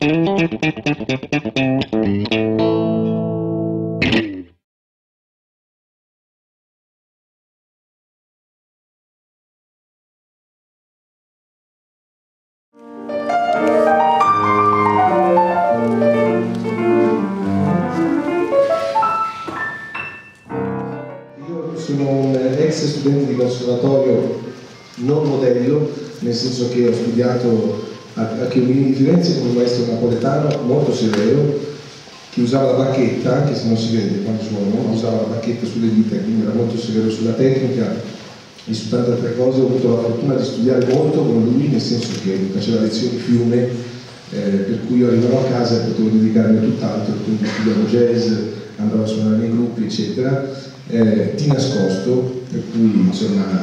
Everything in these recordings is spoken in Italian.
Sono un ex studente di conservatorio non modello, nel senso che ho studiato a Chiovini di Firenze con un maestro napoletano molto severo che usava la bacchetta, anche se non si vede quando suono, usava la bacchetta sulle dita, quindi era molto severo sulla tecnica e su tante altre cose. Ho avuto la fortuna di studiare molto con lui, nel senso che faceva lezioni fiume, eh, per cui io arrivavo a casa e potevo dedicarmi a tutt'altro, quindi studiavo jazz, andavo a suonare nei gruppi, eccetera, eh, di nascosto, per cui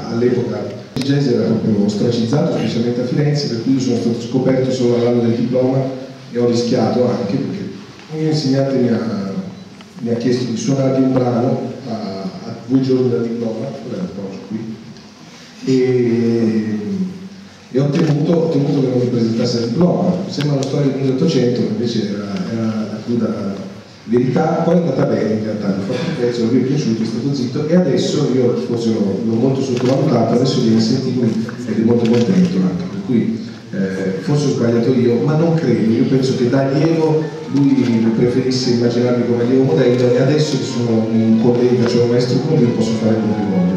all'epoca il jazz era proprio ostracizzato, specialmente a Firenze, per cui io sono stato scoperto solo all'anno del diploma e ho rischiato anche perché un mio insegnante mi ha, mi ha chiesto di suonare un brano a, a due giorni dal diploma, qui, e, e ho, temuto, ho temuto che non mi presentasse il diploma. Sembra una storia del 1800, invece era, era la verità, poi è andata bene in realtà, ho fatto un pezzo, lui è piaciuto, è stato zitto. E adesso io forse l'ho, molto sottovalutato, adesso viene sentito ed è molto contento anche, per cui eh, forse ho sbagliato io, ma non credo, io penso che da allievo lui preferisse immaginarmi come allievo modello e adesso che sono un collega, cioè un maestro come lui, posso fare come voglio.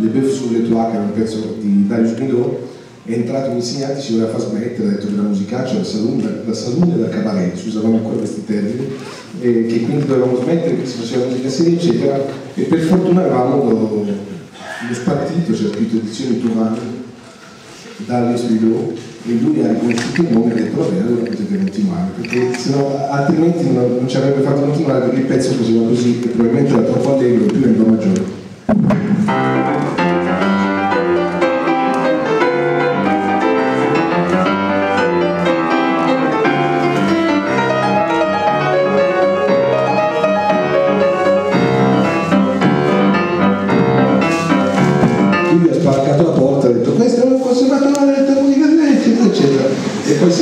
Le Bœuf sur les Toits, che era un pezzo di Darius Milhaud, è entrato un insegnante, ci voleva far smettere, ha detto che la musicaccia, la saloon, la saloon e la cabaret, si usavano ancora questi termini, e che quindi dovevamo smettere, che si faceva musica seria, eccetera, e per fortuna avevamo lo, spartito, c'era scritto edizioni Turani, Darius Milhaud, e lui ha riconosciuto il nome e ha detto vabbè allora potete continuare perché sennò altrimenti non, non ci avrebbe fatto continuare perché il pezzo faceva così e probabilmente era troppo allegro più do maggiore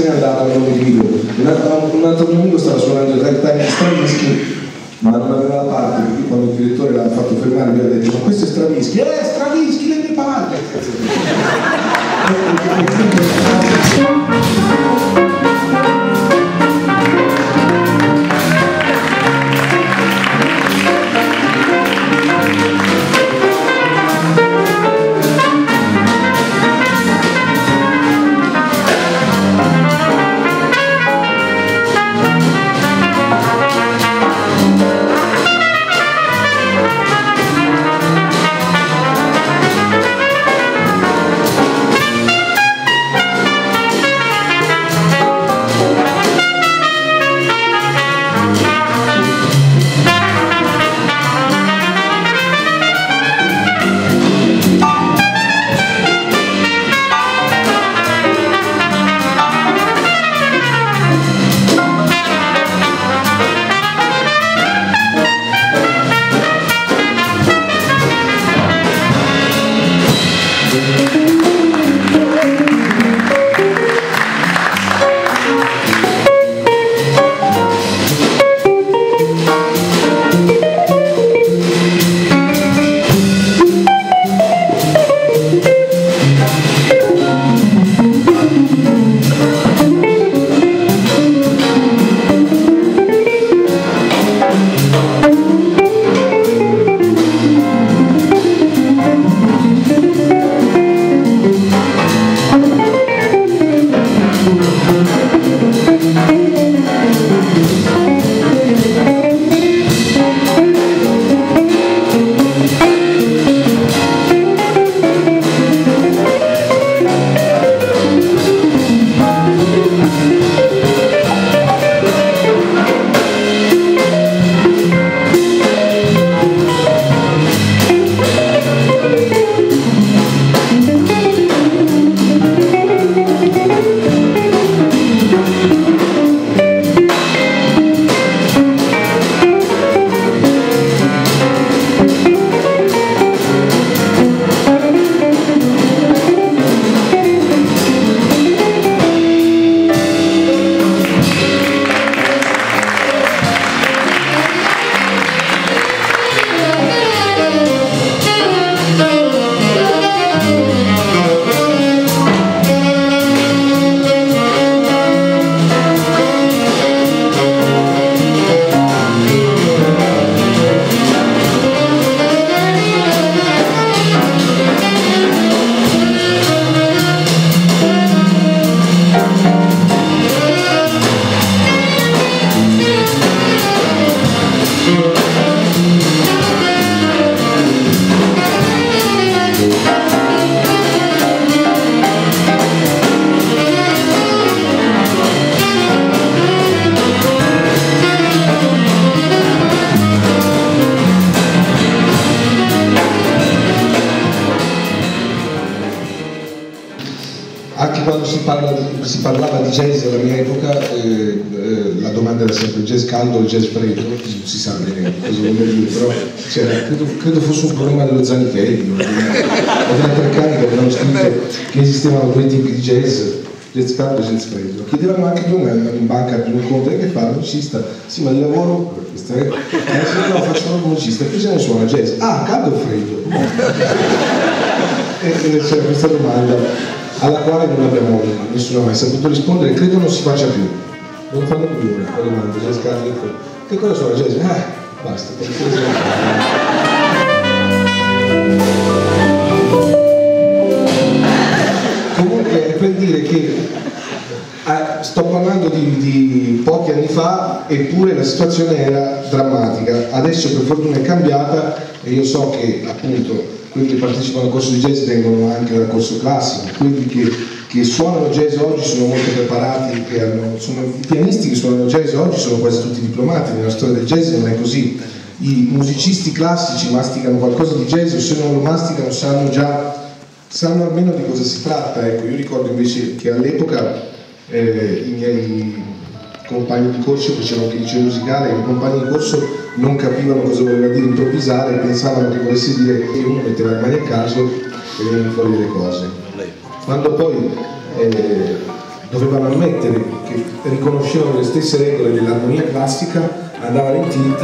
n'è andato mi divido un altro, un altro mio amico stava suonando il ragtime di Stravinsky ma non aveva la parte cui quando il direttore l'ha fatto fermare lui ha detto ma questo è Stravinsky. Eh Stravinsky le mie palle si, parla, si, parlava di jazz alla mia epoca, eh, eh, la domanda era sempre jazz caldo o jazz freddo, non si sa bene cosa voglio dire, però credo, credo, fosse un problema dello Zanichelli o della Treccani che avevano scritto che esistevano due tipi di jazz, jazz caldo e jazz freddo. Chiedevano anche due in banca più un conto, che fa? Musicista? Sì, ma di lavoro questa è. Eh, no, faccio un musicista, che se ne suona jazz? Ah, caldo o freddo? e c'era questa domanda alla quale non abbiamo nessuno mai saputo rispondere, credo non si faccia più. Non fanno più una domanda, già scarri. Che cosa sono? Già, eh, basta. Comunque per dire che eh, sto parlando di, di, pochi anni fa eppure la situazione era drammatica, adesso per fortuna è cambiata e io so che appunto quelli che partecipano al corso di jazz vengono anche dal corso classico, quelli che, che suonano jazz oggi sono molto preparati, hanno, sono, i pianisti che suonano jazz oggi sono quasi tutti diplomati, nella storia del jazz non è così, i musicisti classici masticano qualcosa di jazz o se non lo masticano sanno già, sanno almeno di cosa si tratta, ecco, io ricordo invece che all'epoca eh, i miei compagni di corso facevano anche liceo musicale, i compagni di corso non capivano cosa voleva dire improvvisare, pensavano che volesse dire che uno metteva le mani a caso e venivano fuori delle cose. Quando poi eh, dovevano ammettere che riconoscevano le stesse regole dell'armonia classica, andavano in tilt